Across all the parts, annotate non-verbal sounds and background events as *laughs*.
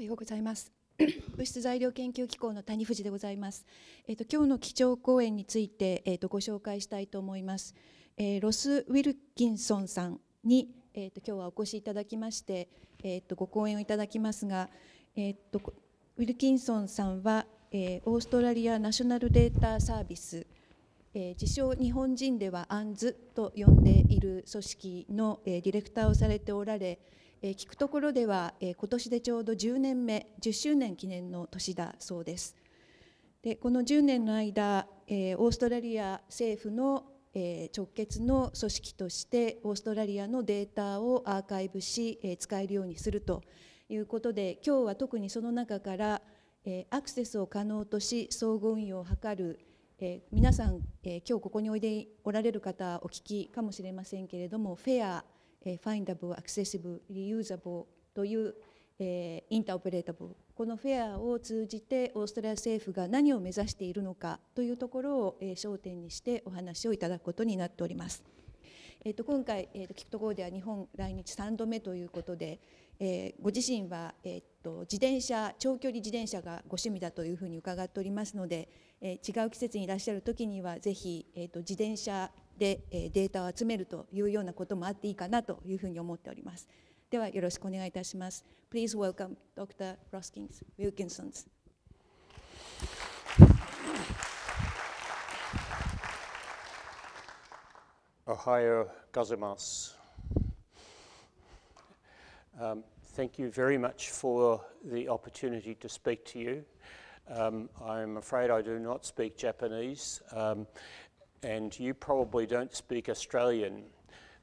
おはようございます。*coughs* 物質材料研究機構の谷藤でございます。えっ、と今日の基調講演についてえっ、とご紹介したいと思います。えーロスウィルキンソンさんにえっ、と今日はお越しいただきましてえっ、とご講演をいただきますが、えっ、とウィルキンソンさんは、えーオーストラリアナショナルデータサービスえー自称日本人ではアンズと呼んでいる組織の、えーディレクターをされておられ、えー聞くところでは、えー今年でちょうど10年目10周年記念の年だそうです。でこの10年の間、えーオーストラリア政府の、えー直結の組織としてオーストラリアのデータをアーカイブし、えー使えるようにするということで今日は特にその中から、えーアクセスを可能とし相互運用を図るえー皆さん、えー今日ここにおいでおられる方お聞きかもしれませんけれどもフェア、ファインダブル、アクセシブル、リユーザブルという、えーインターオペレータブルこのフェアを通じてオーストラリア政府が何を目指しているのかというところを、えー焦点にしてお話をいただくことになっております。えー、と今回、えー、と聞くところでは日本来日3度目ということで、えーご自身は、えー、と自転車長距離自転車がご趣味だというふうに伺っておりますので、えー違う季節にいらっしゃる時にはぜひ、えー、と自転車で、データを集めるというようなこともあっていいかなというふうに思っております。ではよろしくお願いいたします。Please welcome Dr. Roskins Wilkinson. Ohio gozaimasu. Um, thank you very much for the opportunity to speak to you. Um, I'm afraid I do not speak Japanese, um, and you probably don't speak Australian.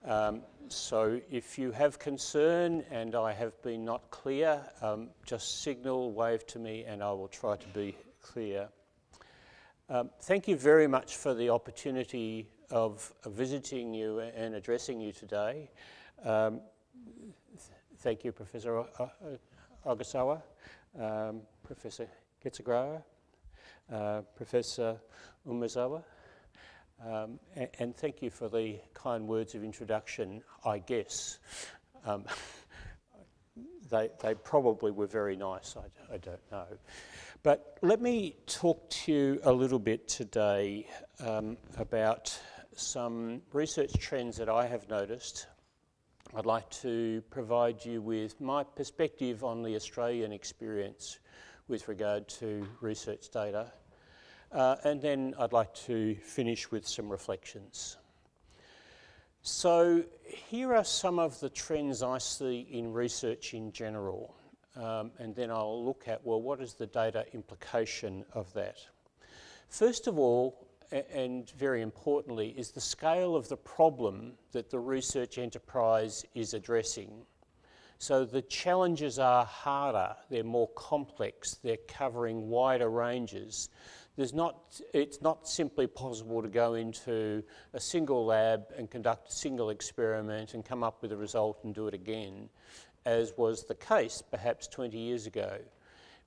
Um, so if you have concern and I have been not clear, um, just signal, wave to me, and I will try to be clear. Um, thank you very much for the opportunity of visiting you and addressing you today. Um, th- thank you, Professor Ogasawa, um, Professor Kitsuregawa, uh, Professor Umezawa, um, a- and thank you for the kind words of introduction, I guess. Um, *laughs* they, they probably were very nice, I, I don't know. But let me talk to you a little bit today um, about some research trends that I have noticed. I'd like to provide you with my perspective on the Australian experience with regard to research data. Uh, and then I'd like to finish with some reflections. So, here are some of the trends I see in research in general, um, and then I'll look at well, what is the data implication of that? First of all, and very importantly, is the scale of the problem that the research enterprise is addressing. So the challenges are harder, they're more complex, they're covering wider ranges. There's not, it's not simply possible to go into a single lab and conduct a single experiment and come up with a result and do it again, as was the case perhaps 20 years ago.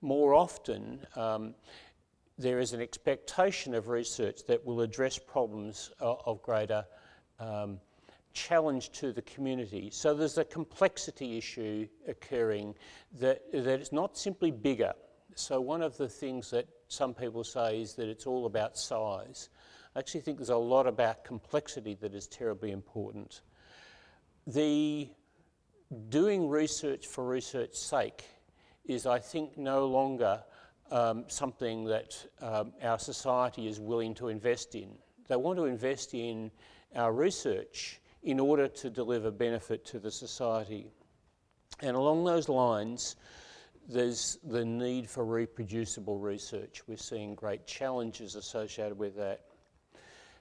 More often, um, there is an expectation of research that will address problems o- of greater um, challenge to the community. So there's a complexity issue occurring that, that it's not simply bigger. So one of the things that some people say is that it's all about size. I actually think there's a lot about complexity that is terribly important. The doing research for research's sake is, I think, no longer um, something that um, our society is willing to invest in. They want to invest in our research in order to deliver benefit to the society. And along those lines, there's the need for reproducible research. We're seeing great challenges associated with that.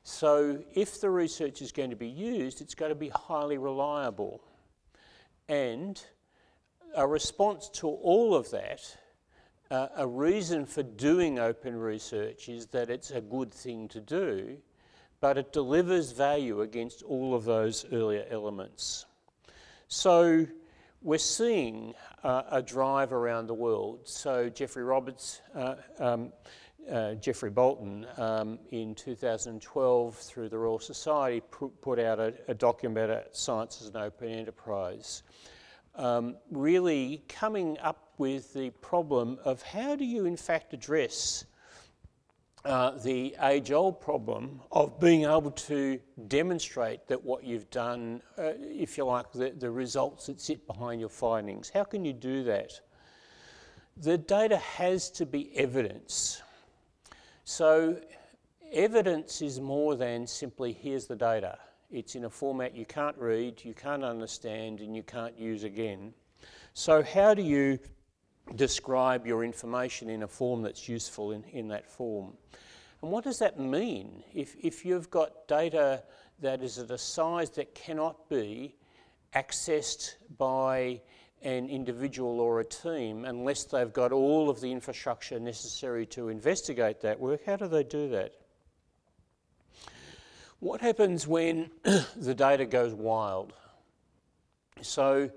So, if the research is going to be used, it's going to be highly reliable. And a response to all of that, uh, a reason for doing open research is that it's a good thing to do, but it delivers value against all of those earlier elements. So we're seeing uh, a drive around the world. So Jeffrey Roberts, uh, um, uh, Geoffrey Boulton, um, in 2012 through the Royal Society put, out a, a document about science as an open enterprise. um, really coming up with the problem of how do you in fact address uh, the age old problem of being able to demonstrate that what you've done, uh, if you like, the, the results that sit behind your findings. How can you do that? The data has to be evidence. So, evidence is more than simply here's the data. It's in a format you can't read, you can't understand, and you can't use again. So, how do you describe your information in a form that's useful in, in that form? And what does that mean? If, if you've got data that is at a size that cannot be accessed by an individual or a team unless they've got all of the infrastructure necessary to investigate that work, how do they do that? What happens when *coughs* the data goes wild? So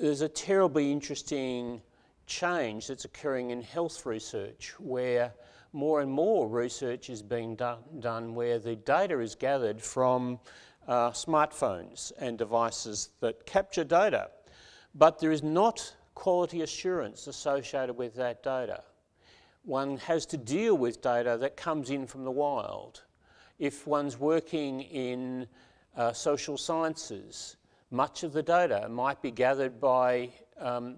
there's a terribly interesting change that's occurring in health research where more and more research is being done, done where the data is gathered from uh, smartphones and devices that capture data. But there is not quality assurance associated with that data. One has to deal with data that comes in from the wild if one's working in uh, social sciences, much of the data might be gathered by um,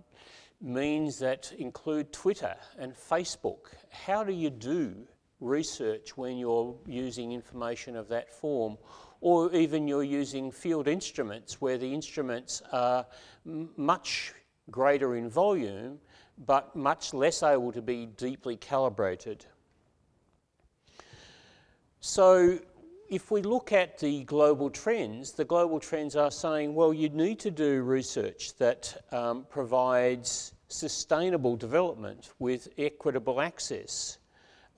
means that include Twitter and Facebook. How do you do research when you're using information of that form? Or even you're using field instruments where the instruments are much greater in volume but much less able to be deeply calibrated. So if we look at the global trends, the global trends are saying, well, you need to do research that um, provides sustainable development with equitable access.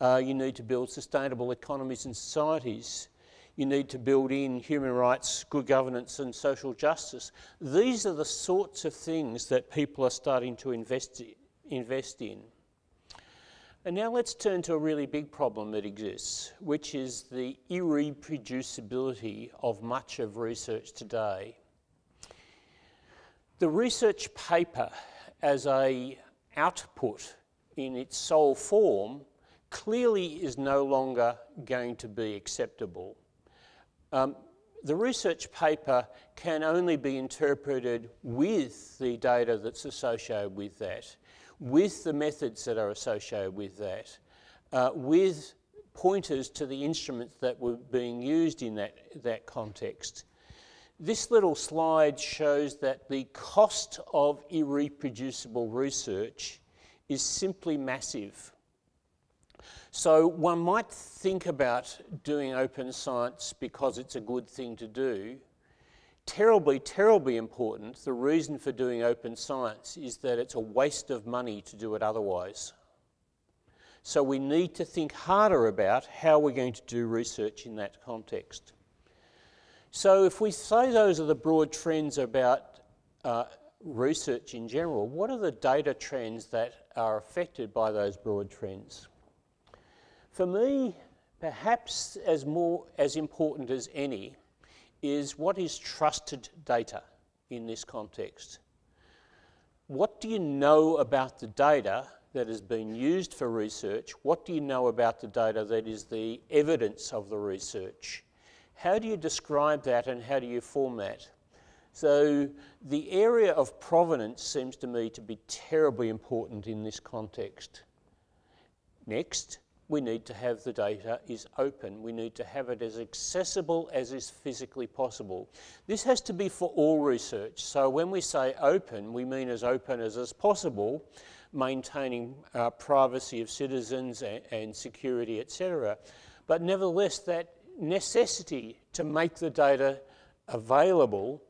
Uh, you need to build sustainable economies and societies. You need to build in human rights, good governance, and social justice. These are the sorts of things that people are starting to invest, invest in. And now let's turn to a really big problem that exists, which is the irreproducibility of much of research today. The research paper as a output in its sole form clearly is no longer going to be acceptable. Um, the research paper can only be interpreted with the data that's associated with that with the methods that are associated with that, uh, with pointers to the instruments that were being used in that, that context. This little slide shows that the cost of irreproducible research is simply massive. So one might think about doing open science because it's a good thing to do, terribly, terribly important, the reason for doing open science is that it's a waste of money to do it otherwise. So we need to think harder about how we're going to do research in that context. So if we say those are the broad trends about uh, research in general, what are the data trends that are affected by those broad trends? For me, perhaps as more as important as any is what is trusted data in this context? What do you know about the data that has been used for research? What do you know about the data that is the evidence of the research? How do you describe that and how do you format? So the area of provenance seems to me to be terribly important in this context. Next, we need to have the data is open. We need to have it as accessible as is physically possible. This has to be for all research. So when we say open, we mean as open as is possible, maintaining uh, privacy of citizens and, and security, etc. But nevertheless, that necessity to make the data available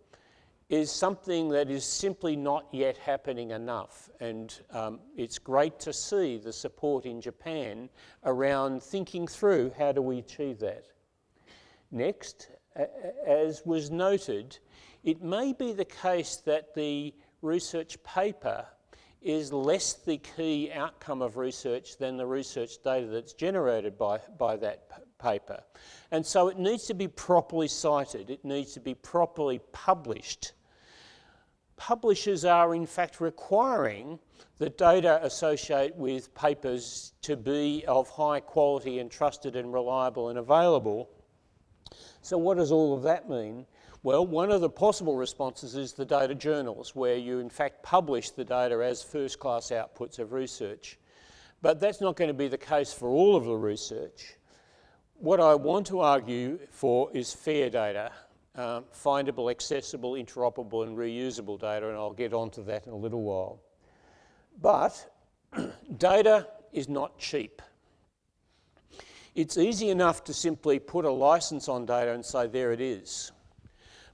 is something that is simply not yet happening enough. And um, it's great to see the support in Japan around thinking through how do we achieve that. Next, as was noted, it may be the case that the research paper is less the key outcome of research than the research data that's generated by, by that paper. And so it needs to be properly cited, it needs to be properly published publishers are in fact requiring the data associated with papers to be of high quality and trusted and reliable and available. So what does all of that mean? Well, one of the possible responses is the data journals, where you in fact publish the data as first class outputs of research. But that's not going to be the case for all of the research. What I want to argue for is fair data, um, findable, accessible, interoperable and reusable data, and I'll get onto that in a little while. But *clears throat* data is not cheap. It's easy enough to simply put a license on data and say, there it is.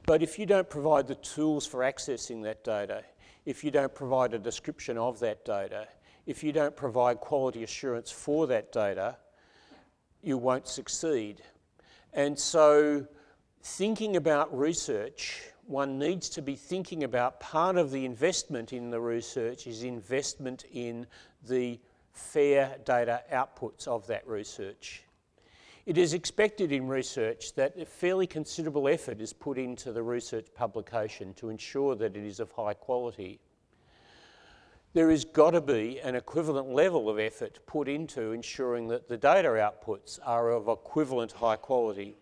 But if you don't provide the tools for accessing that data, if you don't provide a description of that data, if you don't provide quality assurance for that data, you won't succeed. And so thinking about research, one needs to be thinking about part of the investment in the research is investment in the fair data outputs of that research. It is expected in research that a fairly considerable effort is put into the research publication to ensure that it is of high quality. There has got to be an equivalent level of effort put into ensuring that the data outputs are of equivalent high quality.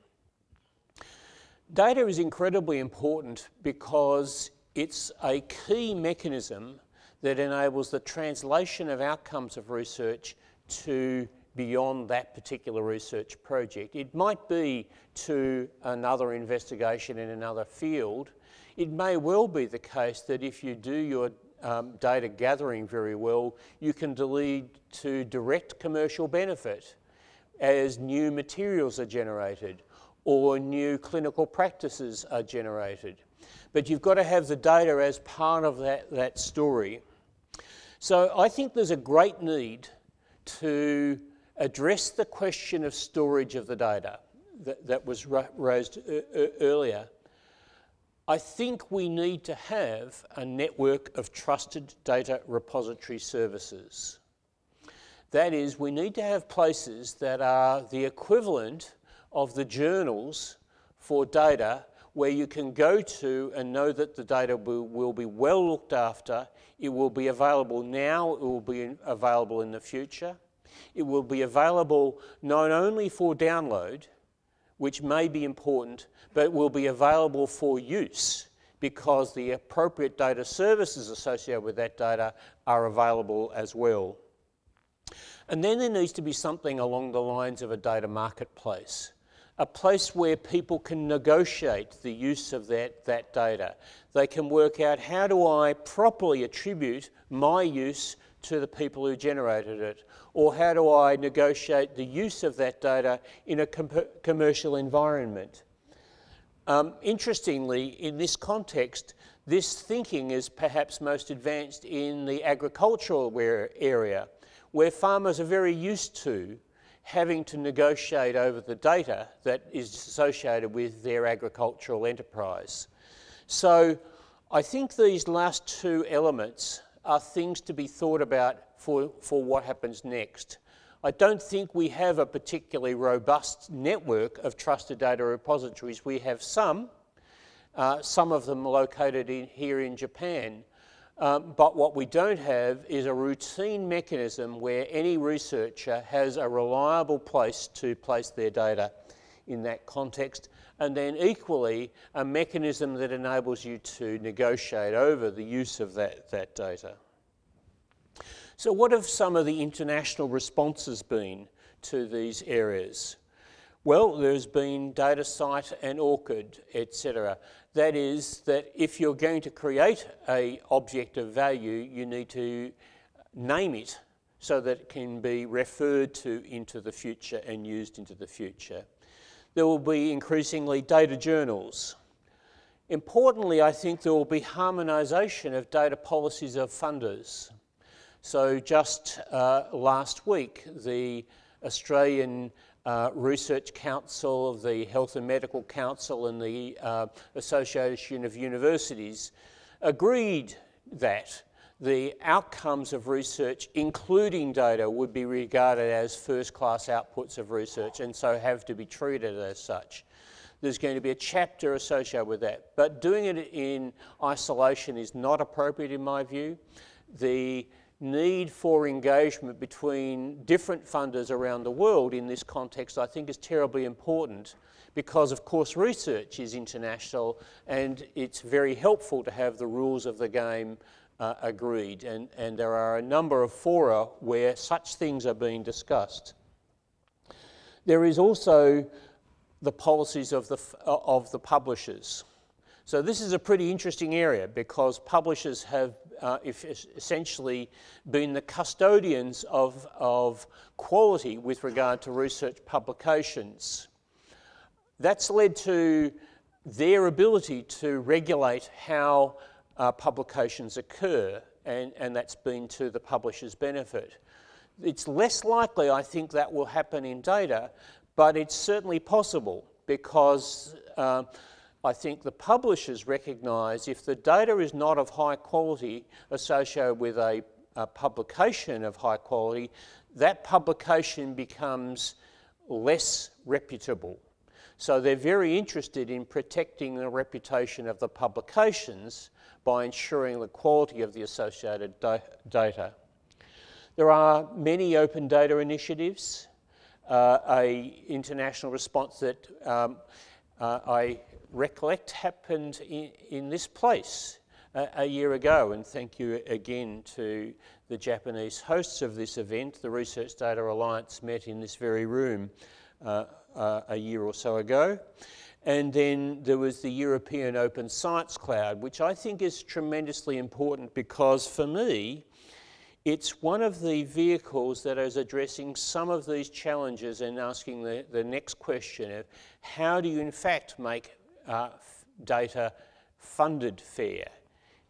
Data is incredibly important because it's a key mechanism that enables the translation of outcomes of research to beyond that particular research project. It might be to another investigation in another field. It may well be the case that if you do your um, data gathering very well, you can lead to direct commercial benefit as new materials are generated or new clinical practices are generated. But you've got to have the data as part of that, that story. So I think there's a great need to address the question of storage of the data that, that was raised earlier I think we need to have a network of trusted data repository services. That is, we need to have places that are the equivalent of the journals for data where you can go to and know that the data will, be well looked after. It will be available now, it will be available in the future. It will be available not only for download, which may be important, but will be available for use because the appropriate data services associated with that data are available as well. And then there needs to be something along the lines of a data marketplace, a place where people can negotiate the use of that, that data. They can work out how do I properly attribute my use to the people who generated it? Or how do I negotiate the use of that data in a com commercial environment? Um, interestingly, in this context, this thinking is perhaps most advanced in the agricultural area, where farmers are very used to having to negotiate over the data that is associated with their agricultural enterprise. So I think these last two elements are things to be thought about for, for what happens next. I don't think we have a particularly robust network of trusted data repositories. We have some, uh, some of them located in, here in Japan. Um, but what we don't have is a routine mechanism where any researcher has a reliable place to place their data in that context, and then equally a mechanism that enables you to negotiate over the use of that, that data. So what have some of the international responses been to these areas? Well, there's been DataCite and ORCID, etc. That is that if you're going to create a object of value, you need to name it so that it can be referred to into the future and used into the future. There will be increasingly data journals. Importantly, I think there will be harmonisation of data policies of funders. So just uh, last week, the Australian uh, Research Council, the Health and Medical Council and the uh, Association of Universities agreed that the outcomes of research, including data, would be regarded as first-class outputs of research and so have to be treated as such. there's going to be a chapter associated with that. But doing it in isolation is not appropriate in my view. The need for engagement between different funders around the world in this context I think is terribly important because of course research is international and it's very helpful to have the rules of the game uh, agreed and, and there are a number of fora where such things are being discussed. There is also the policies of the, of the publishers. So this is a pretty interesting area because publishers have uh, essentially been the custodians of, of quality with regard to research publications. That's led to their ability to regulate how uh, publications occur, and, and that's been to the publisher's benefit. It's less likely, I think, that will happen in data, but it's certainly possible because uh, I think the publishers recognise if the data is not of high quality associated with a, a publication of high quality, that publication becomes less reputable. So they're very interested in protecting the reputation of the publications by ensuring the quality of the associated da data. There are many open data initiatives. Uh, a international response that um, uh, I recollect happened in, in this place a, a, year ago. And thank you again to the Japanese hosts of this event. The Research Data Alliance met in this very room uh, uh, a year or so ago. And then there was the European Open Science Cloud, which I think is tremendously important because for me, it's one of the vehicles that is addressing some of these challenges and asking the, the next question of how do you in fact make uh, data funded fair?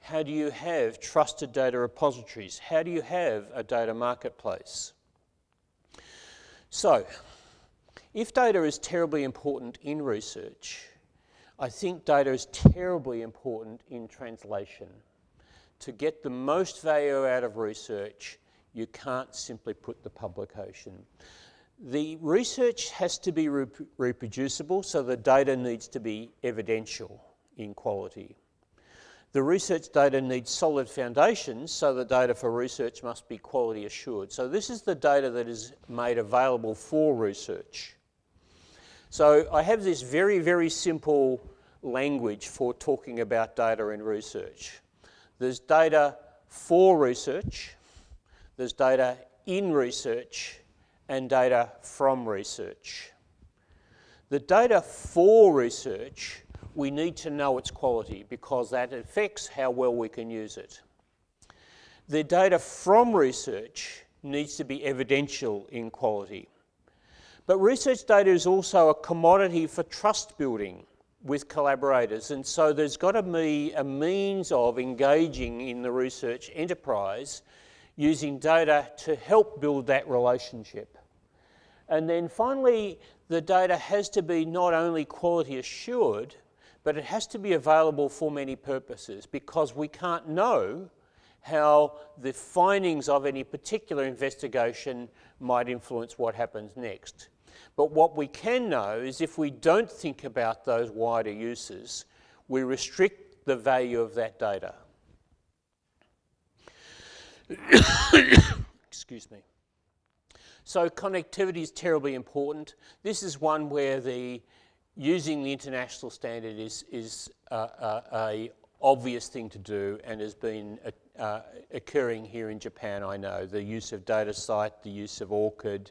How do you have trusted data repositories? How do you have a data marketplace? So, if data is terribly important in research, I think data is terribly important in translation. To get the most value out of research, you can't simply put the publication. The research has to be rep reproducible, so the data needs to be evidential in quality. The research data needs solid foundations, so the data for research must be quality assured. So this is the data that is made available for research. So I have this very, very simple language for talking about data in research. There's data for research, there's data in research, and data from research. The data for research, we need to know its quality because that affects how well we can use it. The data from research needs to be evidential in quality. But research data is also a commodity for trust building with collaborators. And so there's got to be a means of engaging in the research enterprise using data to help build that relationship. And then finally, the data has to be not only quality assured, but it has to be available for many purposes because we can't know how the findings of any particular investigation might influence what happens next. But what we can know is if we don't think about those wider uses, we restrict the value of that data. *coughs* Excuse me. So connectivity is terribly important. This is one where the using the international standard is, is uh, uh, a obvious thing to do and has been uh, occurring here in Japan, I know. The use of DataCite, the use of ORCID,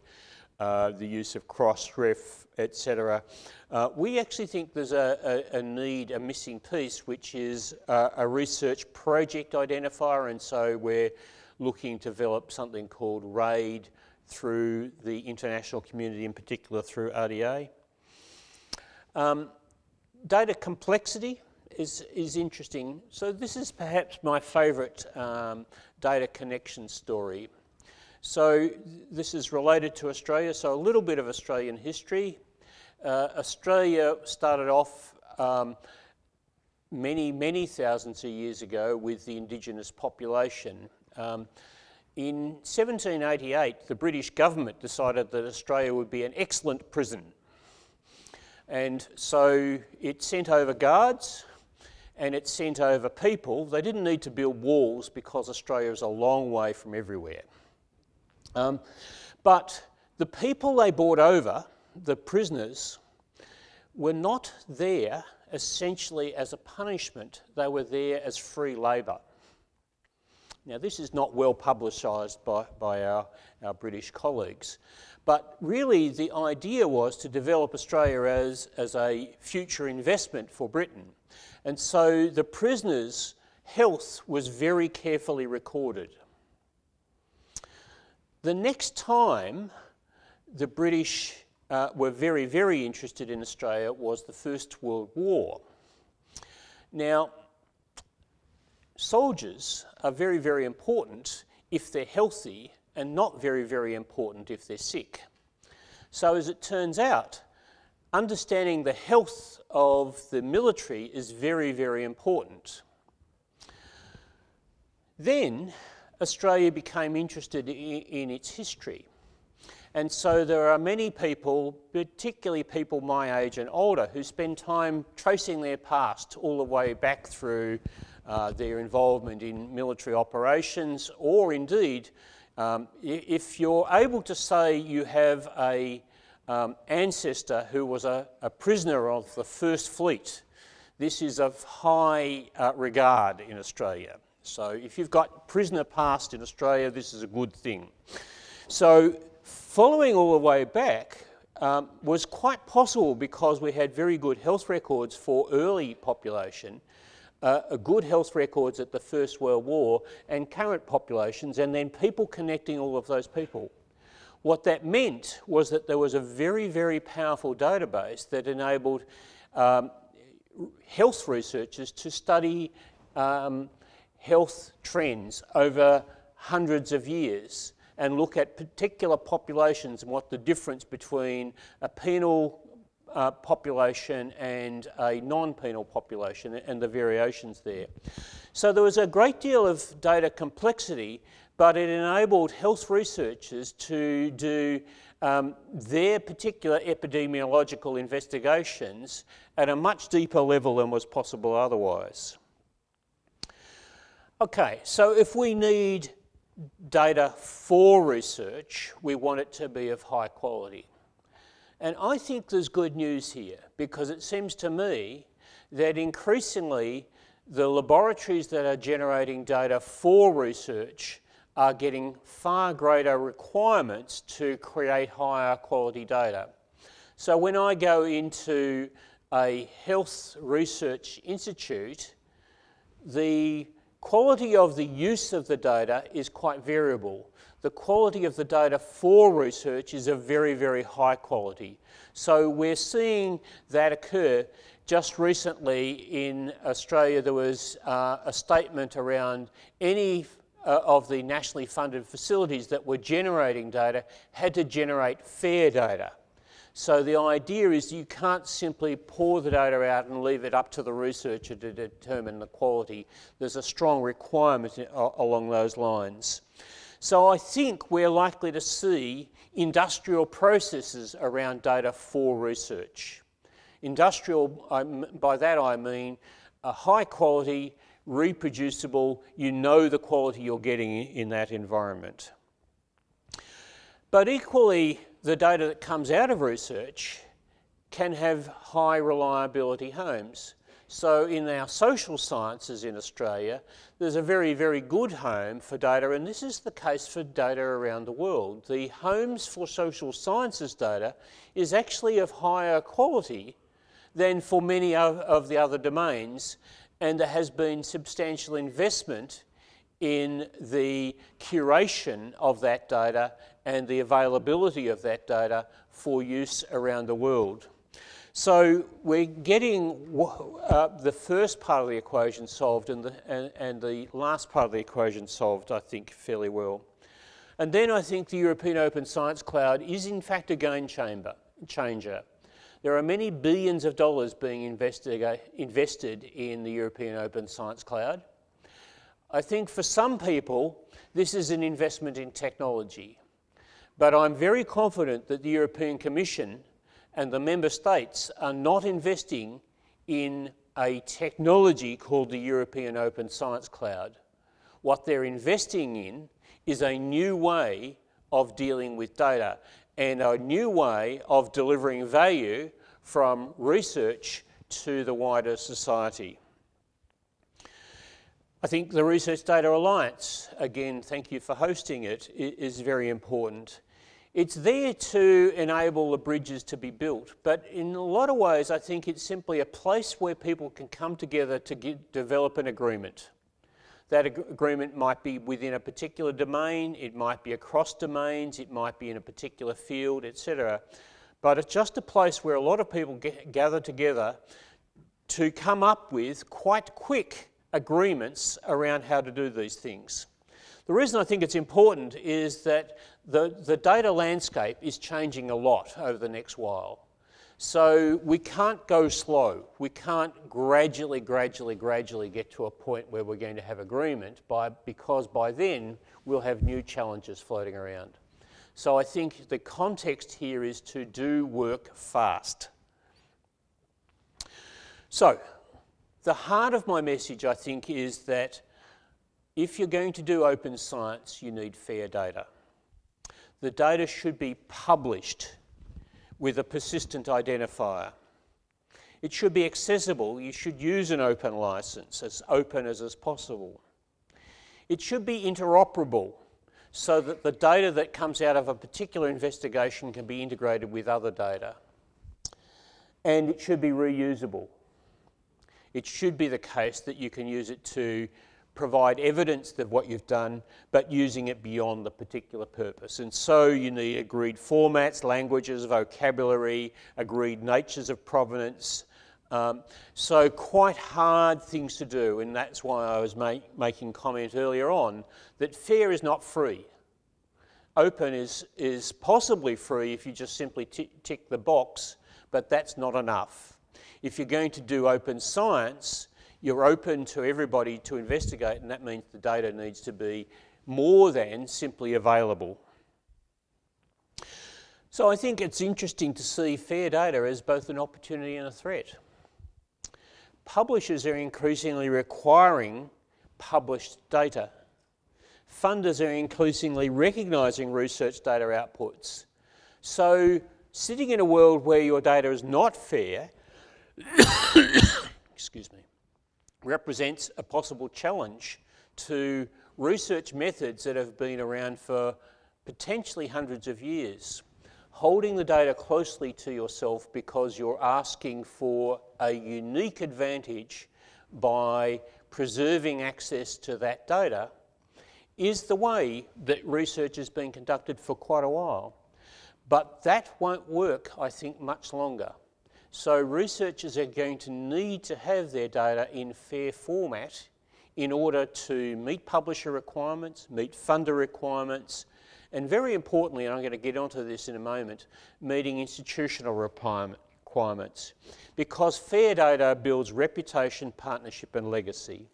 uh, the use of Crossref, etc. Uh, we actually think there's a, a, a, need, a missing piece, which is uh, a research project identifier, and so we're looking to develop something called RAID through the international community, in particular through RDA. Um, data complexity is, is interesting. So this is perhaps my favourite um, data connection story. So this is related to Australia, so a little bit of Australian history. Uh, Australia started off um, many, many thousands of years ago with the indigenous population. Um, in 1788, the British government decided that Australia would be an excellent prison. And so it sent over guards and it sent over people. They didn't need to build walls because Australia is a long way from everywhere. Um, but the people they brought over, the prisoners, were not there essentially as a punishment, they were there as free labour. Now, this is not well publicised by, by our, our British colleagues, but really the idea was to develop Australia as, as a future investment for Britain. And so the prisoners' health was very carefully recorded. The next time the British uh, were very, very interested in Australia was the First World War. Now, soldiers are very, very important if they're healthy and not very, very important if they're sick. So, as it turns out, understanding the health of the military is very, very important. Then Australia became interested in, its history. And so there are many people, particularly people my age and older, who spend time tracing their past all the way back through uh, their involvement in military operations, or indeed, um, if you're able to say you have a um, ancestor who was a, a, prisoner of the First Fleet, this is of high uh, regard in Australia. So if you've got prisoner past in Australia, this is a good thing. So following all the way back um, was quite possible because we had very good health records for early population uh, good health records at the First World War and current populations, and then people connecting all of those people. What that meant was that there was a very, very powerful database that enabled um, health researchers to study um, health trends over hundreds of years and look at particular populations and what the difference between a penal uh, population and a non-penal population and the variations there. So there was a great deal of data complexity, but it enabled health researchers to do um, their particular epidemiological investigations at a much deeper level than was possible otherwise. Okay, so if we need data for research, we want it to be of high quality. And I think there's good news here because it seems to me that increasingly the laboratories that are generating data for research are getting far greater requirements to create higher quality data. So when I go into a health research institute, the quality of the use of the data is quite variable the quality of the data for research is a very, very high quality. So we're seeing that occur. Just recently in Australia, there was uh, a statement around any uh, of the nationally funded facilities that were generating data had to generate fair data. So the idea is you can't simply pour the data out and leave it up to the researcher to determine the quality. There's a strong requirement along those lines. So I think we're likely to see industrial processes around data for research. Industrial, by that I mean a high quality, reproducible, you know the quality you're getting in that environment. But equally, the data that comes out of research can have high reliability homes. So in our social sciences in Australia, there's a very, very good home for data, and this is the case for data around the world. The homes for social sciences data is actually of higher quality than for many of the other domains, and there has been substantial investment in the curation of that data and the availability of that data for use around the world. So we're getting uh, the first part of the equation solved and the, and, and the last part of the equation solved, I think, fairly well. And then I think the European Open Science Cloud is in fact a game chamber, changer. There are many billions of dollars being invested in the European Open Science Cloud. I think for some people, this is an investment in technology. But I'm very confident that the European Commission and the member states are not investing in a technology called the European Open Science Cloud. What they're investing in is a new way of dealing with data and a new way of delivering value from research to the wider society. I think the Research Data Alliance, again, thank you for hosting it, is very important. It's there to enable the bridges to be built, but in a lot of ways, I think it's simply a place where people can come together to get, develop an agreement. That ag agreement might be within a particular domain, it might be across domains, it might be in a particular field, etc. But it's just a place where a lot of people get, gather together to come up with quite quick agreements around how to do these things. The reason I think it's important is that the, the data landscape is changing a lot over the next while. So we can't go slow. We can't gradually, gradually, gradually get to a point where we're going to have agreement by, because by then we'll have new challenges floating around. So I think the context here is to do work fast. So the heart of my message, I think, is that if you're going to do open science, you need fair data. The data should be published with a persistent identifier. It should be accessible. You should use an open license, as open as is possible. It should be interoperable so that the data that comes out of a particular investigation can be integrated with other data. And it should be reusable. It should be the case that you can use it to provide evidence of what you've done, but using it beyond the particular purpose. And so you need agreed formats, languages, vocabulary, agreed natures of provenance. Um, so quite hard things to do, and that's why I was making comment earlier on that fair is not free. Open is, is possibly free if you just simply tick the box, but that's not enough. If you're going to do open science, you're open to everybody to investigate, and that means the data needs to be more than simply available. So I think it's interesting to see fair data as both an opportunity and a threat. Publishers are increasingly requiring published data. Funders are increasingly recognising research data outputs. So sitting in a world where your data is not fair, *coughs* excuse me, represents a possible challenge to research methods that have been around for potentially hundreds of years. Holding the data closely to yourself because you're asking for a unique advantage by preserving access to that data is the way that research has been conducted for quite a while. But that won't work, I think, much longer. So researchers are going to need to have their data in fair format in order to meet publisher requirements, meet funder requirements, and very importantly, and I'm going to get onto this in a moment, meeting institutional requirements. Because fair data builds reputation, partnership and legacy.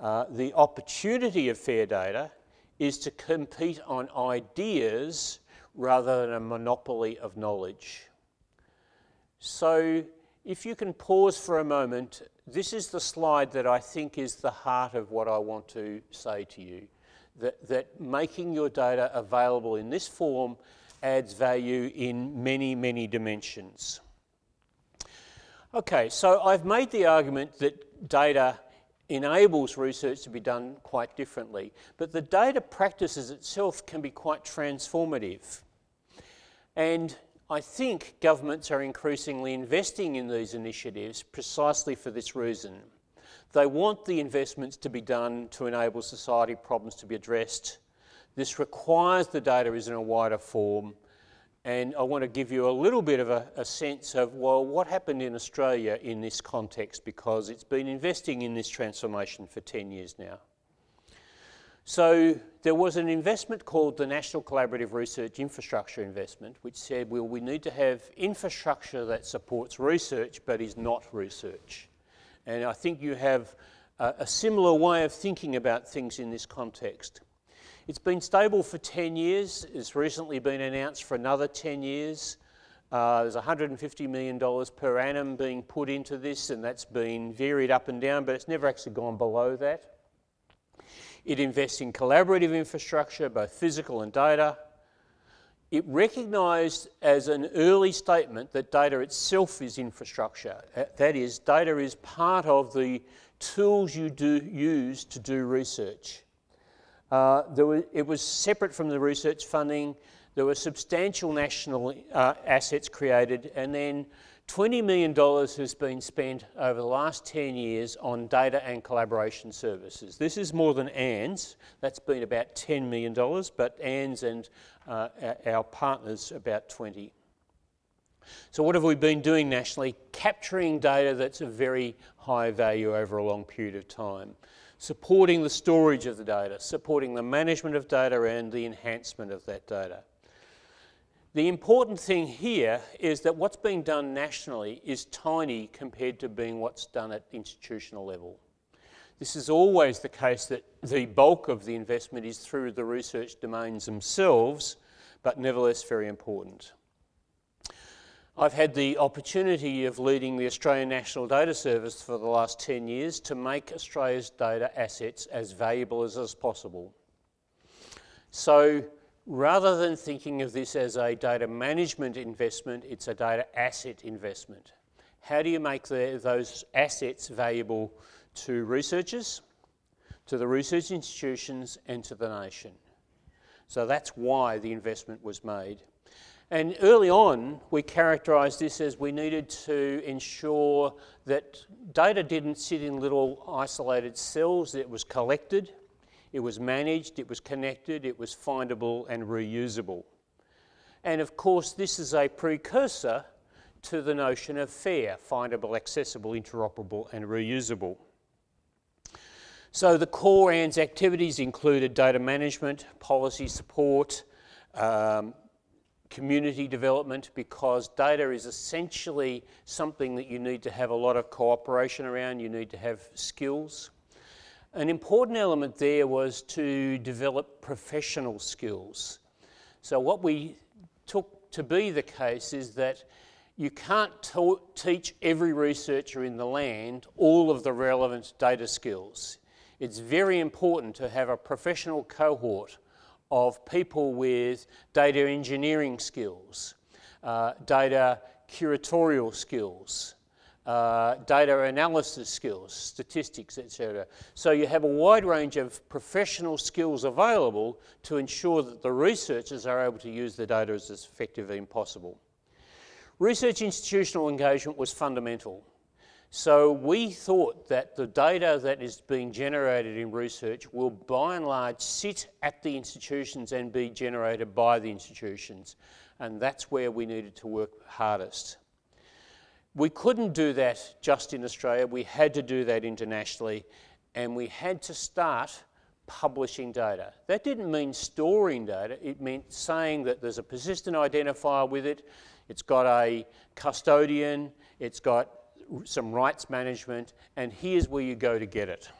Uh, the opportunity of fair data is to compete on ideas rather than a monopoly of knowledge. So if you can pause for a moment, this is the slide that I think is the heart of what I want to say to you. That, that making your data available in this form adds value in many, many dimensions. Okay, so I've made the argument that data enables research to be done quite differently, but the data practices itself can be quite transformative. And I think governments are increasingly investing in these initiatives precisely for this reason. They want the investments to be done to enable society problems to be addressed. This requires the data is in a wider form. And I want to give you a little bit of a, a, sense of, well, what happened in Australia in this context because it's been investing in this transformation for 10 years now. So there was an investment called the National Collaborative Research Infrastructure Investment, which said, well, we need to have infrastructure that supports research but is not research. And I think you have a, a similar way of thinking about things in this context. It's been stable for 10 years. It's recently been announced for another 10 years. Uh, there's $150 million per annum being put into this, and that's been varied up and down, but it's never actually gone below that. It invests in collaborative infrastructure, both physical and data. It recognised as an early statement that data itself is infrastructure. That is, data is part of the tools you do use to do research. Uh, it was separate from the research funding. There were substantial national uh, assets created, and then $20 million has been spent over the last 10 years on data and collaboration services. This is more than ANDS, that's been about $10 million, but ANDS and uh, our partners about 20. So what have we been doing nationally? Capturing data that's of very high value over a long period of time. Supporting the storage of the data, supporting the management of data and the enhancement of that data. The important thing here is that what's being done nationally is tiny compared to being what's done at institutional level. This is always the case that the bulk of the investment is through the research domains themselves, but nevertheless very important. I've had the opportunity of leading the Australian National Data Service for the last 10 years to make Australia's data assets as valuable as, as possible. So rather than thinking of this as a data management investment, it's a data asset investment. How do you make the, those assets valuable to researchers, to the research institutions, and to the nation? So that's why the investment was made. And early on, we characterised this as we needed to ensure that data didn't sit in little isolated cells, that it was collected it was managed, it was connected, it was findable and reusable. And of course, this is a precursor to the notion of FAIR, findable, accessible, interoperable and reusable. So the core ANDS activities included data management, policy support, um, community development because data is essentially something that you need to have a lot of cooperation around, you need to have skills. An important element there was to develop professional skills. So what we took to be the case is that you can't teach every researcher in the land all of the relevant data skills. It's very important to have a professional cohort of people with data engineering skills, uh, data curatorial skills, uh, data analysis skills, statistics, etc. So you have a wide range of professional skills available to ensure that the researchers are able to use the data as effectively as possible. Research institutional engagement was fundamental. So we thought that the data that is being generated in research will by and large sit at the institutions and be generated by the institutions. And that's where we needed to work hardest. We couldn't do that just in Australia, we had to do that internationally, and we had to start publishing data. That didn't mean storing data, it meant saying that there's a persistent identifier with it, it's got a custodian, it's got some rights management, and here's where you go to get it.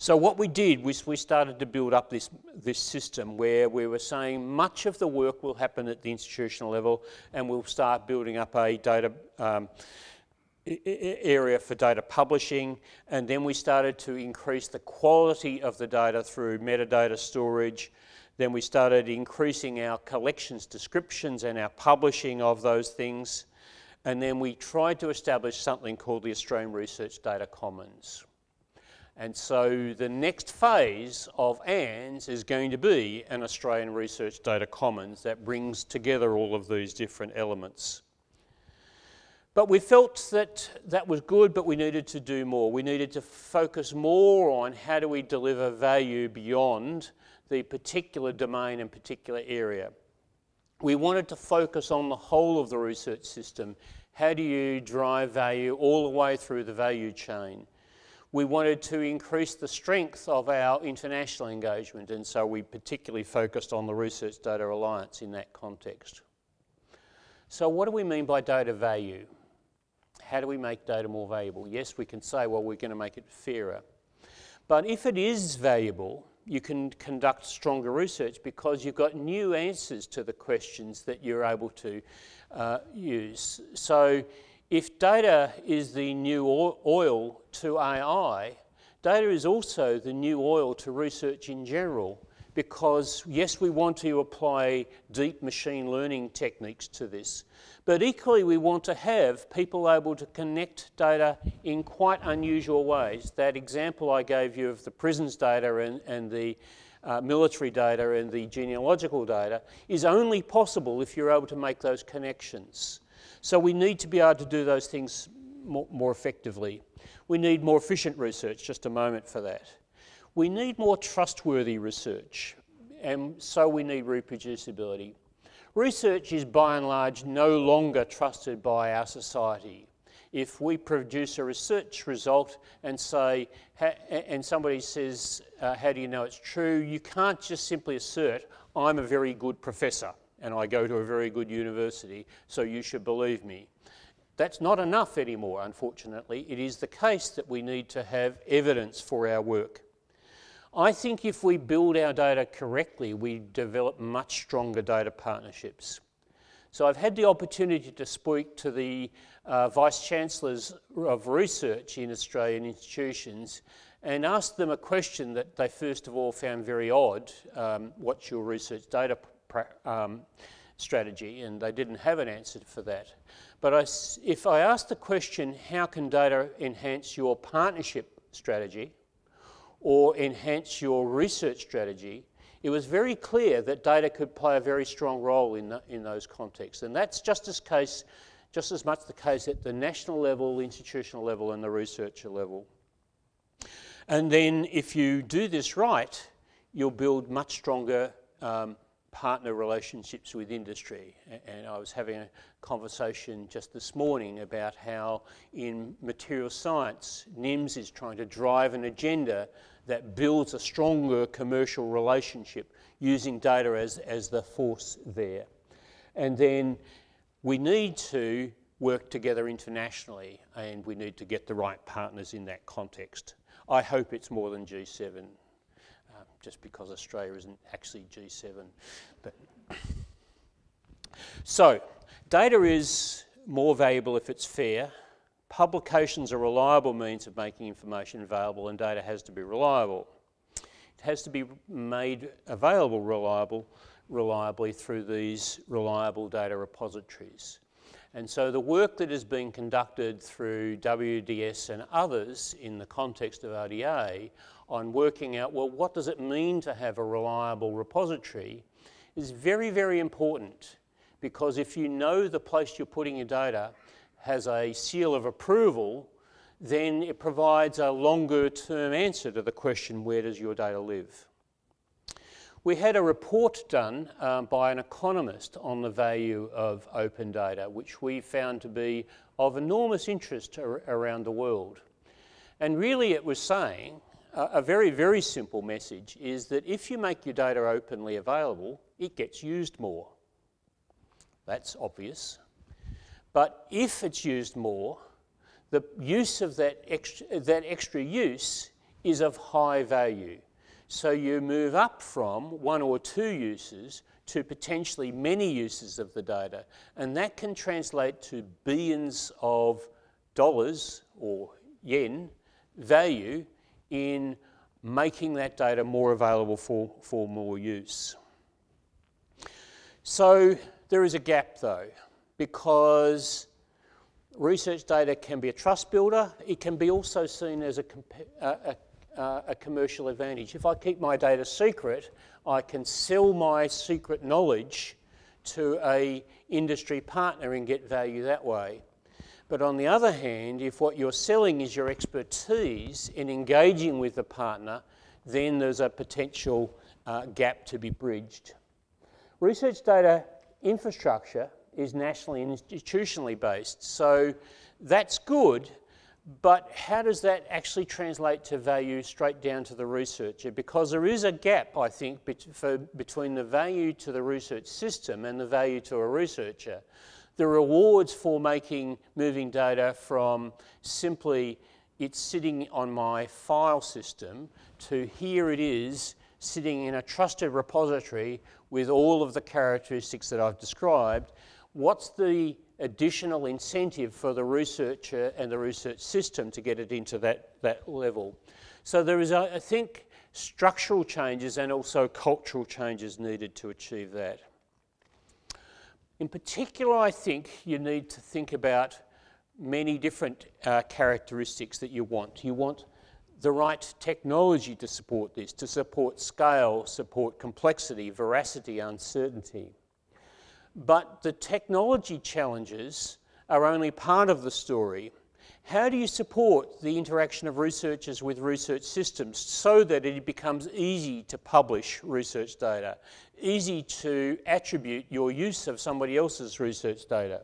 So what we did was we started to build up this, this system where we were saying much of the work will happen at the institutional level and we'll start building up a data um, area for data publishing and then we started to increase the quality of the data through metadata storage. Then we started increasing our collections descriptions and our publishing of those things. And then we tried to establish something called the Australian Research Data Commons. And so the next phase of ANDS is going to be an Australian Research Data Commons that brings together all of these different elements. But we felt that that was good, but we needed to do more. We needed to focus more on how do we deliver value beyond the particular domain and particular area. We wanted to focus on the whole of the research system. How do you drive value all the way through the value chain? We wanted to increase the strength of our international engagement, and so we particularly focused on the Research Data Alliance in that context. So, what do we mean by data value? How do we make data more valuable? Yes, we can say, well, we're going to make it fairer. But if it is valuable, you can conduct stronger research because you've got new answers to the questions that you're able to uh, use. So if data is the new oil to AI, data is also the new oil to research in general because yes, we want to apply deep machine learning techniques to this, but equally we want to have people able to connect data in quite unusual ways. That example I gave you of the prisons data and, and the uh, military data and the genealogical data is only possible if you're able to make those connections. So we need to be able to do those things more, more effectively. We need more efficient research, just a moment for that. We need more trustworthy research, and so we need reproducibility. Research is by and large no longer trusted by our society. If we produce a research result and say, and somebody says, uh, How do you know it's true? You can't just simply assert, I'm a very good professor and I go to a very good university, so you should believe me. That's not enough anymore, unfortunately. It is the case that we need to have evidence for our work. I think if we build our data correctly, we develop much stronger data partnerships. So I've had the opportunity to speak to the uh, Vice Chancellors of Research in Australian institutions and asked them a question that they first of all found very odd. Um, what's your research data um, strategy? And they didn't have an answer for that. But I, if I asked the question, how can data enhance your partnership strategy? or enhance your research strategy, it was very clear that data could play a very strong role in, the, in those contexts. And that's just as, case, just as much the case at the national level, institutional level, and the researcher level. And then if you do this right, you'll build much stronger um, partner relationships with industry. And I was having a conversation just this morning about how in material science, NIMS is trying to drive an agenda that builds a stronger commercial relationship using data as, as the force there. And then we need to work together internationally and we need to get the right partners in that context. I hope it's more than G7 just because Australia isn't actually G7. But *coughs* so, data is more valuable if it's fair. Publications are reliable means of making information available, and data has to be reliable. It has to be made available reliable, reliably through these reliable data repositories. And so the work that is being conducted through WDS and others in the context of RDA on working out, well, what does it mean to have a reliable repository is very, very important because if you know the place you're putting your data has a seal of approval, then it provides a longer term answer to the question, where does your data live? We had a report done um, by an economist on the value of open data, which we found to be of enormous interest ar around the world. And really, it was saying a very, very simple message is that if you make your data openly available, it gets used more. That's obvious. But if it's used more, the use of that extra, that extra use is of high value. So you move up from one or two uses to potentially many uses of the data. And that can translate to billions of dollars or yen value in making that data more available for, for more use. So there is a gap though, because research data can be a trust builder, it can be also seen as a, uh, a, a, a commercial advantage. If I keep my data secret, I can sell my secret knowledge to a industry partner and get value that way. But on the other hand, if what you're selling is your expertise in engaging with the partner, then there's a potential uh, gap to be bridged. Research data infrastructure is nationally and institutionally based, so that's good, but how does that actually translate to value straight down to the researcher? Because there is a gap, I think, for, between the value to the research system and the value to a researcher the rewards for making moving data from simply it's sitting on my file system to here it is sitting in a trusted repository with all of the characteristics that I've described, what's the additional incentive for the researcher and the research system to get it into that, that level? So there is, I think, structural changes and also cultural changes needed to achieve that. In particular, I think you need to think about many different uh, characteristics that you want. You want the right technology to support this, to support scale, support complexity, veracity, uncertainty. But the technology challenges are only part of the story. How do you support the interaction of researchers with research systems so that it becomes easy to publish research data, easy to attribute your use of somebody else's research data?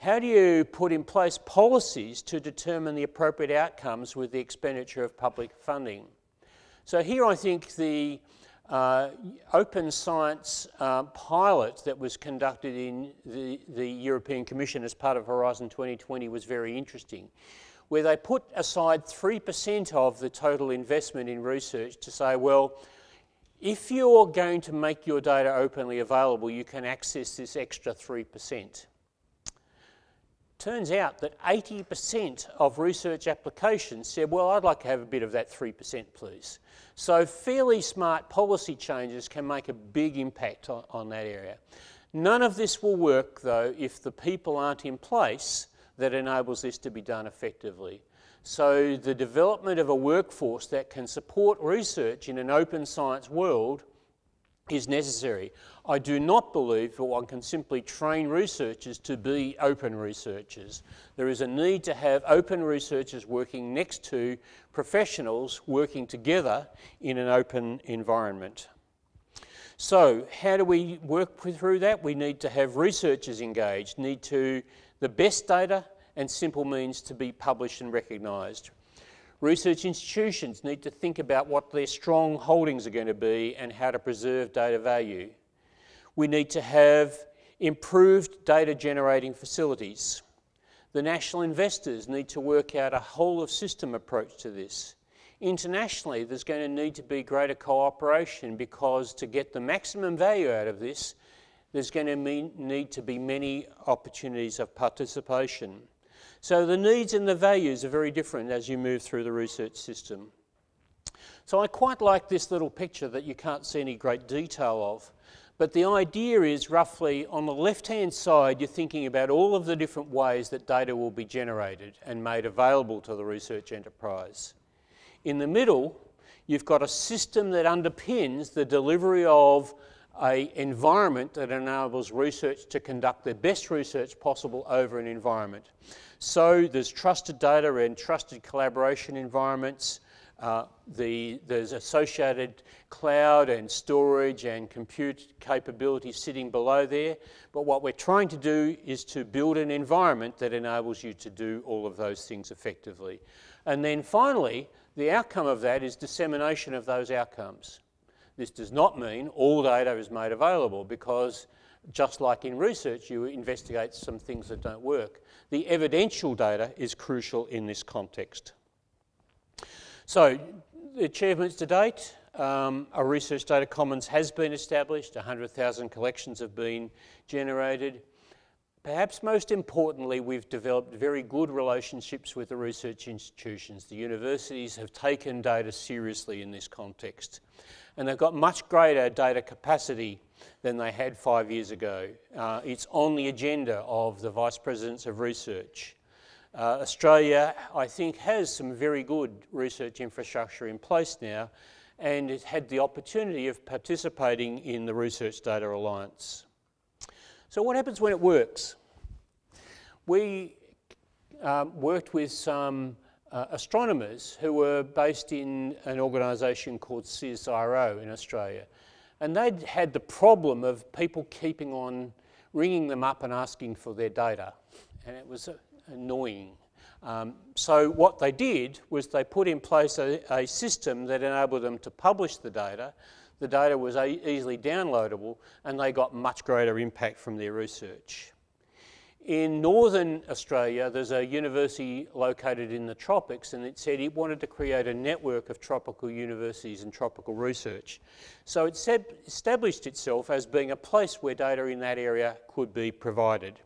How do you put in place policies to determine the appropriate outcomes with the expenditure of public funding? So here I think the uh, open science uh, pilot that was conducted in the, the European Commission as part of Horizon 2020 was very interesting, where they put aside 3% of the total investment in research to say, well, if you're going to make your data openly available, you can access this extra 3%. Turns out that 80% of research applications said, well, I'd like to have a bit of that 3%, please. So fairly smart policy changes can make a big impact on, on that area. None of this will work, though, if the people aren't in place that enables this to be done effectively. So the development of a workforce that can support research in an open science world is necessary. I do not believe that one can simply train researchers to be open researchers. There is a need to have open researchers working next to professionals working together in an open environment. So, how do we work through that? We need to have researchers engaged, need to the best data and simple means to be published and recognised. Research institutions need to think about what their strong holdings are going to be and how to preserve data value. We need to have improved data generating facilities. The national investors need to work out a whole of system approach to this. Internationally, there's going to need to be greater cooperation because to get the maximum value out of this, there's going to need to be many opportunities of participation. So the needs and the values are very different as you move through the research system. So I quite like this little picture that you can't see any great detail of. But the idea is roughly on the left hand side, you're thinking about all of the different ways that data will be generated and made available to the research enterprise. In the middle, you've got a system that underpins the delivery of an environment that enables research to conduct the best research possible over an environment. So there's trusted data and trusted collaboration environments. Uh, the, there's associated cloud and storage and compute capabilities sitting below there. But what we're trying to do is to build an environment that enables you to do all of those things effectively. And then finally, the outcome of that is dissemination of those outcomes. This does not mean all data is made available because just like in research, you investigate some things that don't work. The evidential data is crucial in this context. So, the achievements to date um, a research data commons has been established, 100,000 collections have been generated. Perhaps most importantly, we've developed very good relationships with the research institutions. The universities have taken data seriously in this context, and they've got much greater data capacity than they had five years ago. Uh, it's on the agenda of the vice presidents of research. Uh, Australia, I think, has some very good research infrastructure in place now, and it had the opportunity of participating in the Research Data Alliance. So, what happens when it works? We um, worked with some uh, astronomers who were based in an organisation called CSIRO in Australia, and they'd had the problem of people keeping on ringing them up and asking for their data, and it was annoying. Um, so what they did was they put in place a, a, system that enabled them to publish the data. The data was easily downloadable and they got much greater impact from their research. In northern Australia, there's a university located in the tropics, and it said it wanted to create a network of tropical universities and tropical research. So it established itself as being a place where data in that area could be provided.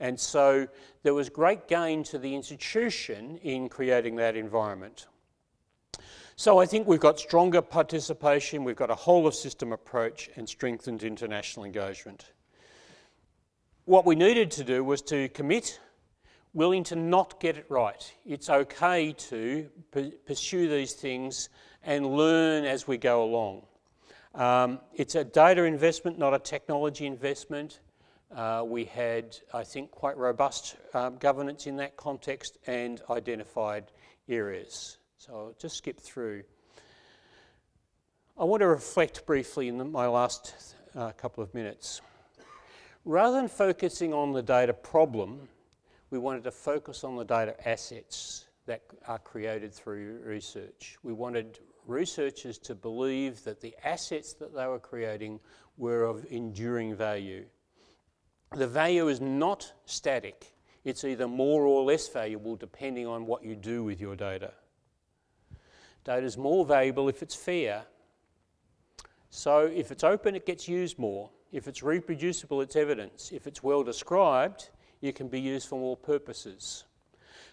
And so there was great gain to the institution in creating that environment. So I think we've got stronger participation, we've got a whole of system approach and strengthened international engagement. What we needed to do was to commit, willing to not get it right. It's okay to pursue these things and learn as we go along. Um, it's a data investment, not a technology investment. Uh, we had, I think, quite robust um, governance in that context and identified areas. So I'll just skip through. I want to reflect briefly in the, my last uh, couple of minutes. Rather than focusing on the data problem, we wanted to focus on the data assets that are created through research. We wanted researchers to believe that the assets that they were creating were of enduring value the value is not static. It's either more or less valuable depending on what you do with your data. Data is more valuable if it's fair. So if it's open, it gets used more. If it's reproducible, it's evidence. If it's well described, it can be used for more purposes.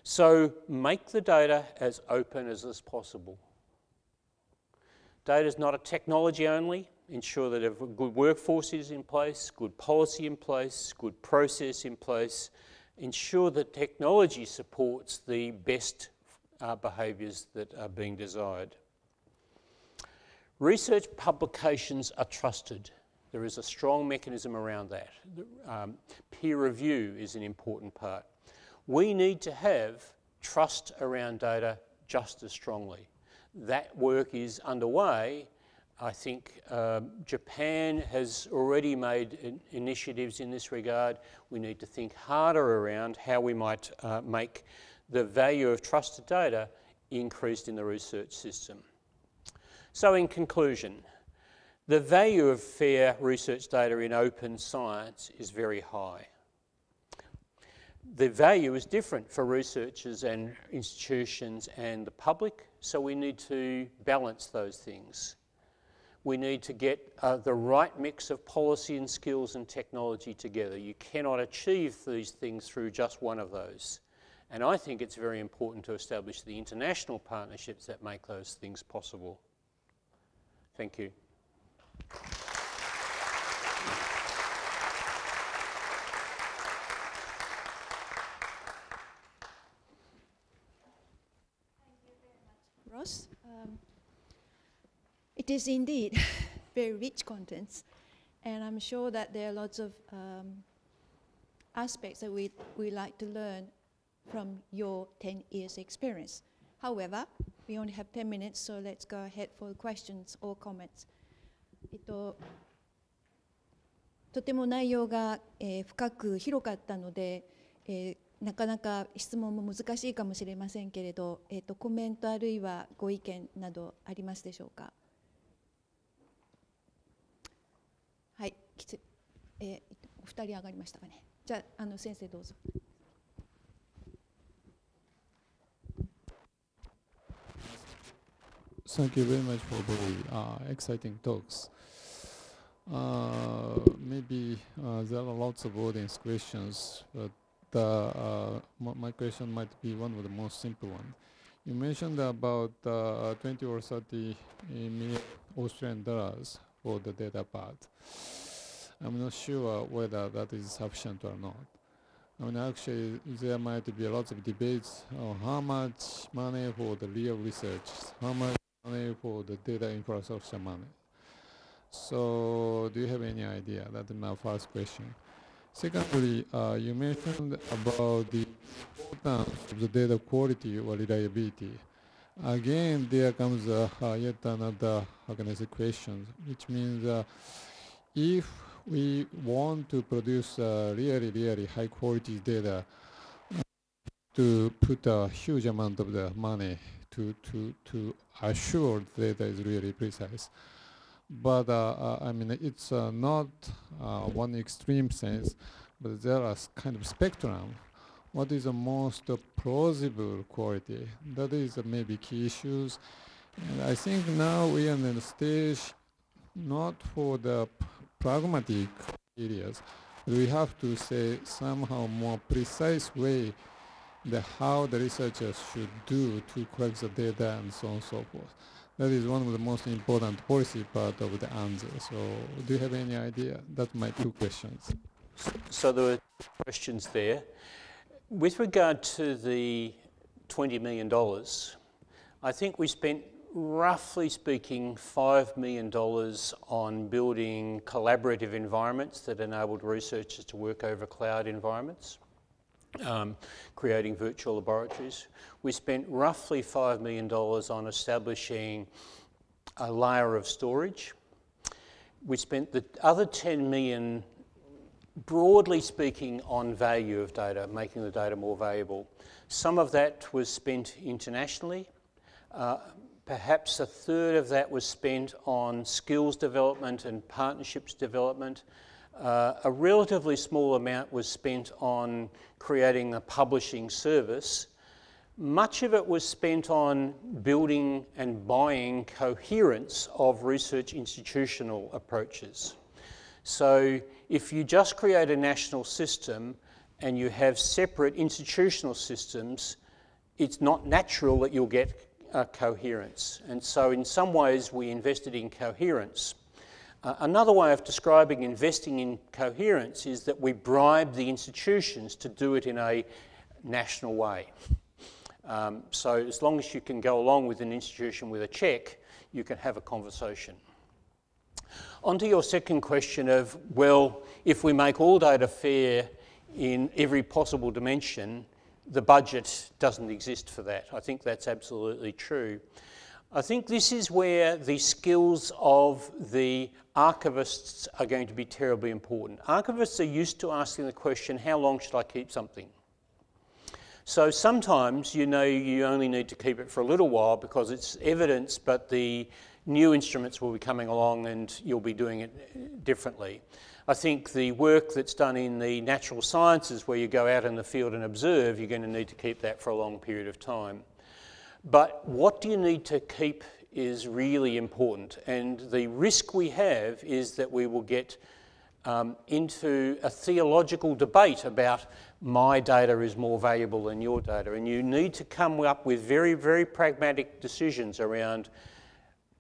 So make the data as open as is possible. Data is not a technology only, ensure that a good workforce is in place, good policy in place, good process in place, ensure that technology supports the best uh, behaviours that are being desired. Research publications are trusted. There is a strong mechanism around that. Um, peer review is an important part. We need to have trust around data just as strongly. That work is underway I think um, Japan has already made in initiatives in this regard. We need to think harder around how we might uh, make the value of trusted data increased in the research system. So in conclusion, the value of fair research data in open science is very high. The value is different for researchers and institutions and the public, so we need to balance those things we need to get uh, the right mix of policy and skills and technology together. You cannot achieve these things through just one of those. And I think it's very important to establish the international partnerships that make those things possible. Thank you. Um, it is indeed *laughs* very rich contents, and I'm sure that there are lots of um, aspects that we we like to learn from your 10 years experience. However, we only have 10 minutes, so let's go ahead for questions or comments. えっと、とても内容が、えー、深く広かったので、えー、なかなか質問も難しいかもしれませんけれど、えーとコメントあるいはご意見などありますでしょうか？はいきつ、えー、お二人上がりましたかね。じゃあ、あの先生どうぞ。Thank you very much for very uh, exciting talks. Uh, maybe uh, there are lots of audience questions, but uh, my question might be one of the most simple ones. You mentioned about uh, 20 or 30 million Australian dollars for the data part. I'm not sure whether that is sufficient or not. I mean, actually, there might be lots of debates on how much money for the real research, how much money for the data infrastructure money. So, do you have any idea? That's my first question. Secondly, uh, you mentioned about the importance of the data quality or reliability. Again, there comes uh, yet another, can question, which means uh, if we want to produce uh, really, really high quality data to put a huge amount of the money to, to, to assure data is really precise. But uh, uh, I mean, it's uh, not uh, one extreme sense, but there are kind of spectrum. What is the most plausible quality? That is maybe key issues. And I think now we are in the stage not for the pragmatic areas, we have to say somehow more precise way the how the researchers should do to collect the data and so on and so forth. That is one of the most important policy part of the answer. So do you have any idea? That's my two questions. So there were questions there. With regard to the $20 million, I think we spent roughly speaking $5 million on building collaborative environments that enabled researchers to work over cloud environments, um, creating virtual laboratories. We spent roughly $5 million on establishing a layer of storage. We spent the other 10 million broadly speaking, on value of data, making the data more valuable. Some of that was spent internationally. Uh, perhaps a third of that was spent on skills development and partnerships development. Uh, a relatively small amount was spent on creating a publishing service. Much of it was spent on building and buying coherence of research institutional approaches. So if you just create a national system and you have separate institutional systems, it's not natural that you'll get uh, coherence. And so in some ways we invested in coherence. Uh, another way of describing investing in coherence is that we bribe the institutions to do it in a national way. Um, so as long as you can go along with an institution with a check, you can have a conversation. On to your second question of, well, if we make all data fair in every possible dimension, the budget doesn't exist for that. I think that's absolutely true. I think this is where the skills of the archivists are going to be terribly important. Archivists are used to asking the question, how long should I keep something? So sometimes you know you only need to keep it for a little while because it's evidence, but the new instruments will be coming along and you'll be doing it differently. I think the work that's done in the natural sciences, where you go out in the field and observe, you're going to need to keep that for a long period of time. But what do you need to keep is really important. And the risk we have is that we will get um, into a theological debate about my data is more valuable than your data. And you need to come up with very, very pragmatic decisions around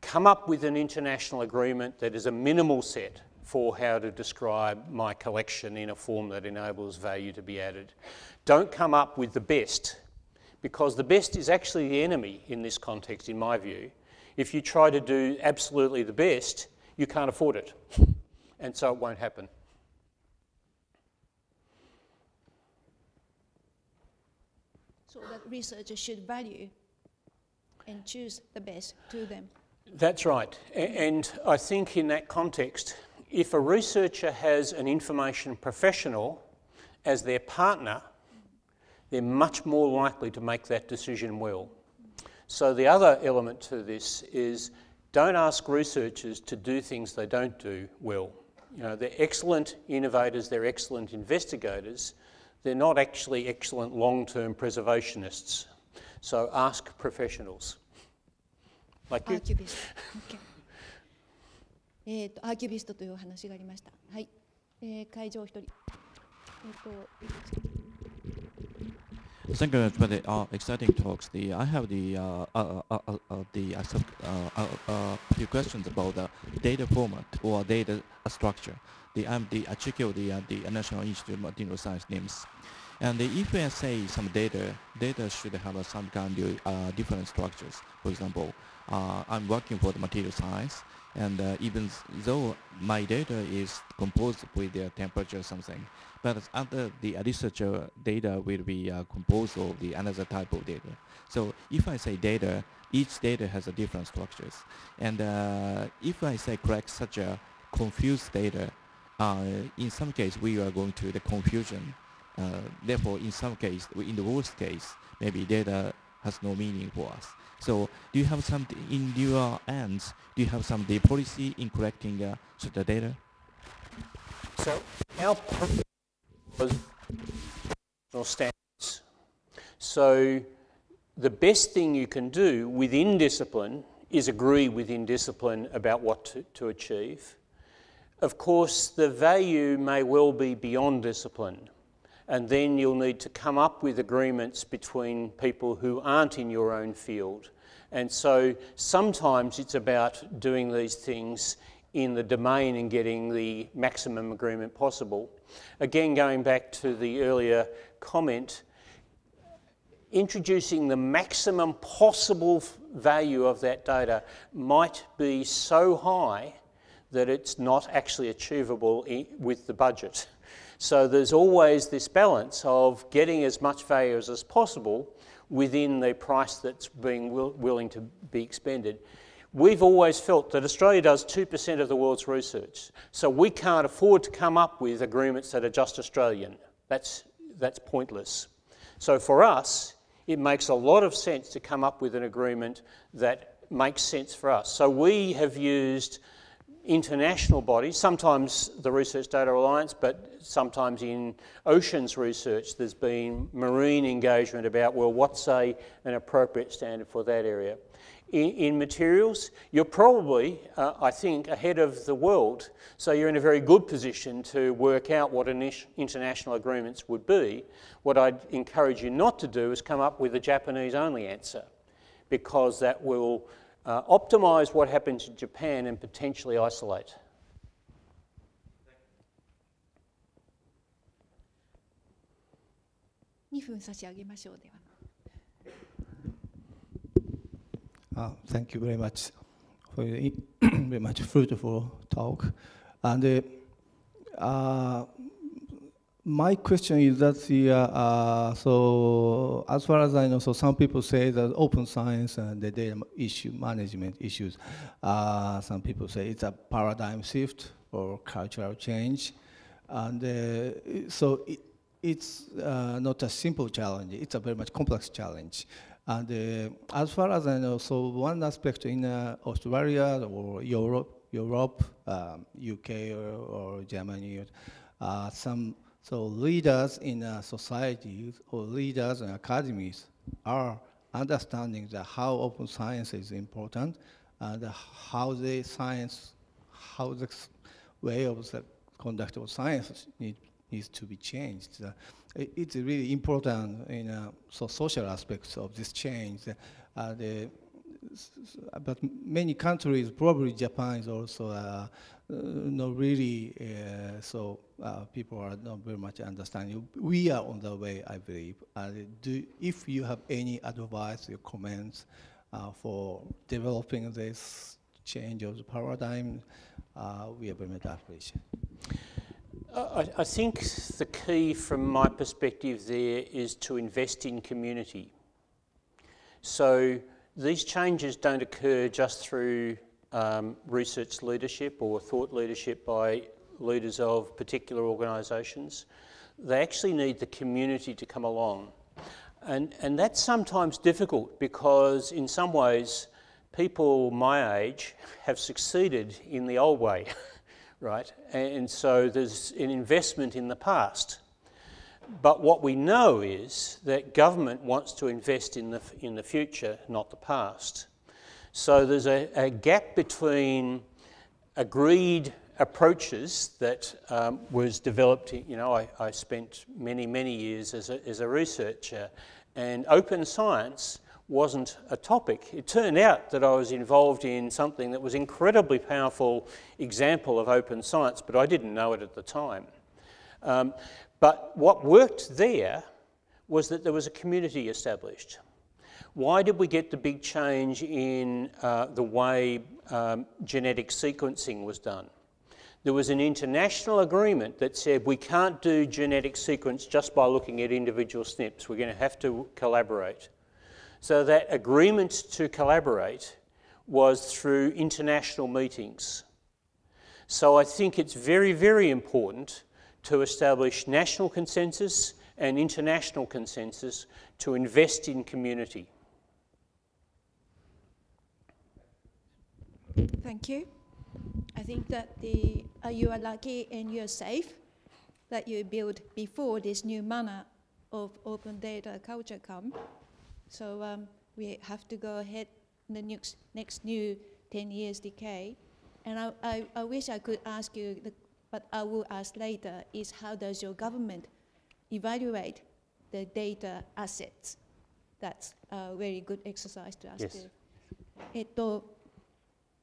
come up with an international agreement that is a minimal set for how to describe my collection in a form that enables value to be added. Don't come up with the best, because the best is actually the enemy in this context, in my view. If you try to do absolutely the best, you can't afford it, *laughs* and so it won't happen. So that researchers should value and choose the best to them. That's right. And I think in that context, if a researcher has an information professional as their partner, they're much more likely to make that decision well. So the other element to this is don't ask researchers to do things they don't do well. You know, they're excellent innovators, they're excellent investigators, they're not actually excellent long-term preservationists. So ask professionals. Like ア you. *laughs* ーキュビスト。OK えーとアーキュビストというお話がありました。はい。えー会場一人。えっ、と。 Thank you for the uh, exciting talks. The I have the uh, uh, uh, uh, uh, the uh, uh, few questions about the data format or data structure. The I'm the Achikyo, the uh, the National Institute of Material Science NIMS. And the, if we say some data, data should have some kind of different structures. For example, I'm working for the material science, and uh, even though my data is composed with the temperature or something, but other the researcher data will be uh, composed of the another type of data. So if I say data, each data has a different structures. And uh, if I say correct such a confused data, uh, in some case we are going to the confusion. Uh, therefore, in some case, in the worst case, maybe data has no meaning for us. So do you have some, in your hands, do you have some the policy in collecting uh, such a data? So our standards. So the best thing you can do within discipline is agree within discipline about what to, to achieve. Of course, the value may well be beyond discipline, and then you'll need to come up with agreements between people who aren't in your own field. And so sometimes it's about doing these things in the domain and getting the maximum agreement possible. Again, going back to the earlier comment, introducing the maximum possible value of that data might be so high that it's not actually achievable with the budget. So there's always this balance of getting as much value as, possible within the price that's being will, willing to be expended. We've always felt that Australia does 2% of the world's research, so we can't afford to come up with agreements that are just Australian. That's, that's pointless. So for us, it makes a lot of sense to come up with an agreement that makes sense for us. So we have used international bodies, sometimes the Research Data Alliance, but sometimes in oceans research, there's been marine engagement about, well, what's a, an appropriate standard for that area. In, in materials, you're probably, uh, I think, ahead of the world, so you're in a very good position to work out what international agreements would be. What I'd encourage you not to do is come up with a Japanese only answer, because that will uh, optimize what happens in Japan and potentially isolate. Uh, thank you very much for *clears throat* very much fruitful talk. And uh, uh, my question is that the, uh, uh, so as far as I know, so some people say that open science and the data issue management issues, uh, some people say it's a paradigm shift or cultural change. And uh, so it, it's uh, not a simple challenge, it's a very much complex challenge. And uh, as far as I know, so one aspect in Australia or Europe, Europe, um, UK or, or Germany, some so leaders in a society or leaders in academies are understanding that how open science is important and how the science, how the way of the conduct of science need, needs to be changed. Uh, it, it's really important in uh, so social aspects of this change. Uh, the, but many countries, probably Japan is also uh, uh, not really, uh, so uh, people are not very much understanding. We are on the way, I believe. do, if you have any advice or comments for developing this change of the paradigm, we are very much appreciative. I, I think the key from my perspective there is to invest in community. So these changes don't occur just through um, research leadership or thought leadership by leaders of particular organisations. They actually need the community to come along. And, and that's sometimes difficult because, in some ways, people my age have succeeded in the old way, *laughs* right? And so there's an investment in the past. But what we know is that government wants to invest in the, in the future, not the past. So there's a, a gap between agreed approaches that um, was developed. You know, I, I, spent many, many years as a, as a researcher, and open science wasn't a topic. It turned out that I was involved in something that was incredibly powerful example of open science, but I didn't know it at the time. Um, but what worked there was that there was a community established. Why did we get the big change in uh, the way um, genetic sequencing was done? There was an international agreement that said we can't do genetic sequence just by looking at individual SNPs. We're going to have to collaborate. So that agreement to collaborate was through international meetings. So I think it's very, very important to establish national consensus and international consensus to invest in community. Thank you. I think that the uh, you are lucky and you are safe that you built before this new manner of open data culture come. So um, we have to go ahead in the next, next new 10 years decay. And I, I, I wish I could ask you, the, but I will ask later, is how does your government evaluate the data assets? That's a very good exercise to ask Yes. えっと、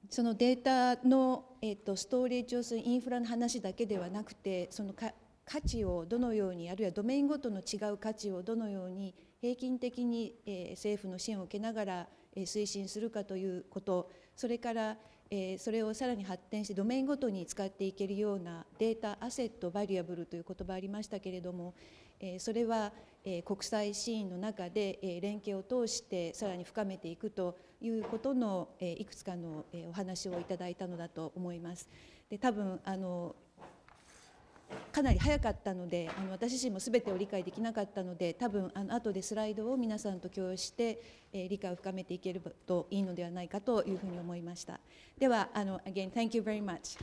そのデータの、えっと、ストーレージをするインフラの話だけではなくてそのか価値をどのようにあるいはドメインごとの違う価値をどのように平均的に、えー政府の支援を受けながら、えー推進するかということそれから、えそれをさらに発展してドメインごとに使っていけるようなデータアセットバリアブルという言葉ありましたけれども、えそれは、え国際シーンの中で、え連携を通してさらに深めていくということの、えいくつかの、えお話をいただいたのだと思います。で多分あのかなり早かったのであの私自身も全てを理解できなかったので多分あの後でスライドを皆さんと共有して、えー理解を深めていければといいのではないかというふうに思いました。ではあの again thank you very much.